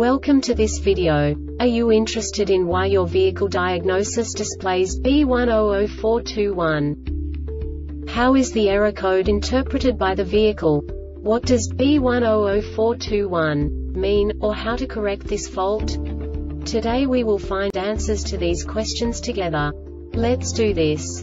Welcome to this video. Are you interested in why your vehicle diagnosis displays B100421? How is the error code interpreted by the vehicle? What does B100421 mean, or how to correct this fault? Today we will find answers to these questions together. Let's do this.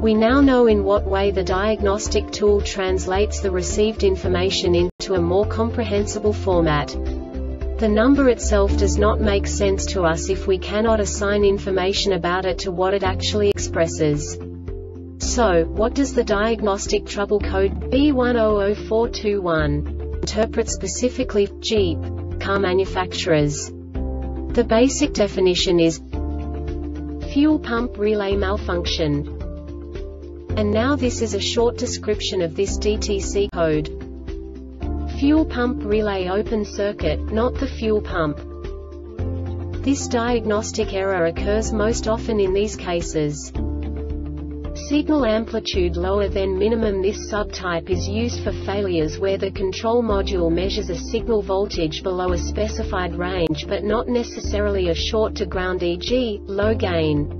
We now know in what way the diagnostic tool translates the received information into a more comprehensible format. The number itself does not make sense to us if we cannot assign information about it to what it actually expresses. So, what does the diagnostic trouble code B100421 interpret specifically Jeep car manufacturers? The basic definition is fuel pump relay malfunction. And now this is a short description of this DTC code. Fuel pump relay open circuit, not the fuel pump. This diagnostic error occurs most often in these cases. Signal amplitude lower than minimum This subtype is used for failures where the control module measures a signal voltage below a specified range but not necessarily a short to ground e.g., low gain.